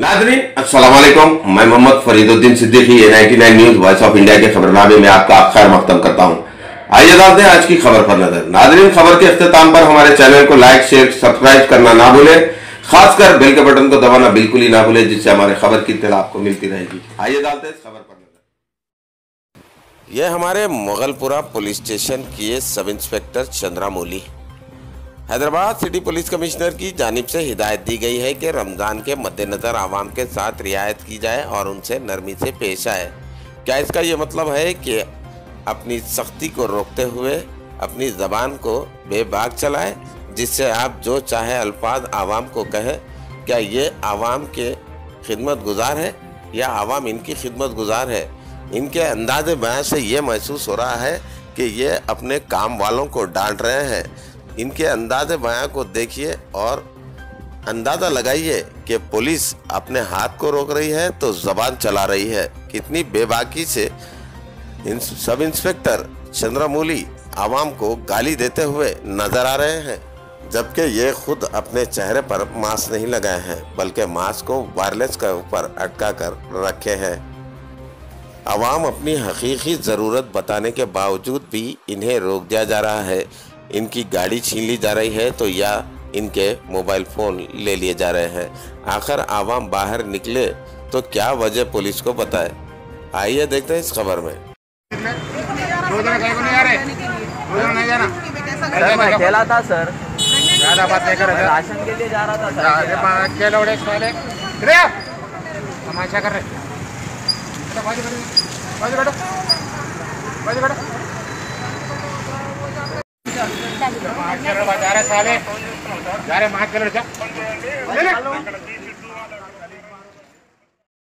Nadreen अस्सलाम वालेकुम। मैं Mohammed Fariduddin Siddiqui A 99 news voice of India के खबरनामे में आपका खैर मकदम करता हूँ। आइए डालते हैं आज की खबर पर नज़र। नादरीन खबर के अख्ताम पर हमारे चैनल को लाइक, शेयर, सब्सक्राइब करना ना भूले। खासकर बेल के बटन को दबाना बिल्कुल ही ना भूले, जिससे हमारे खबर की इतला आपको मिलती रहेगी। आइए डालते हैं खबर पर नज़र। ये हमारे मुगलपुरा पुलिस स्टेशन के sub inspector Chandramouli. Hyderabad city police commissioner की जानिब से हिदायत दी गई है कि रमज़ान के मद्देनज़र आवाम के साथ रियायत की जाए और उनसे नरमी से पेश आए। क्या इसका ये मतलब है कि अपनी सख्ती को रोकते हुए अपनी ज़बान को बेबाक चलाए, जिससे आप जो चाहे अल्फाज आवाम को कहें, क्या ये आवाम के खिदमत गुजार है या आवाम इनकी खिदमत गुजार है? इनके अंदाज बयान से ये महसूस हो रहा है कि ये अपने काम वालों को डांट रहे हैं। इनके अंदाज बयां को देखिए और अंदाज़ा लगाइए कि पुलिस अपने हाथ को रोक रही है तो जबान चला रही है। कितनी बेबाकी से इन सब इंस्पेक्टर चंद्रमौली आवाम को गाली देते हुए नज़र आ रहे हैं, जबकि ये खुद अपने चेहरे पर मास्क नहीं लगाए हैं, बल्कि मास्क को वायरलेस के ऊपर अटका कर रखे हैं। आवाम अपनी हकीकी ज़रूरत बताने के बावजूद भी इन्हें रोक दिया जा रहा है। इनकी गाड़ी छीन ली जा रही है तो या इनके मोबाइल फ़ोन ले लिए जा रहे हैं। आखिर आवाम बाहर निकले तो क्या वजह पुलिस को बताए? आइए देखते हैं इस खबर में। सर मैं अकेला था सर। ज़्यादा बात नहीं कर राशन के लिए जा रहा था सर। तमाशा कर रहे। बाजू बैठो बाजू बैठो। बाजू बैठो। मार के लड़ जा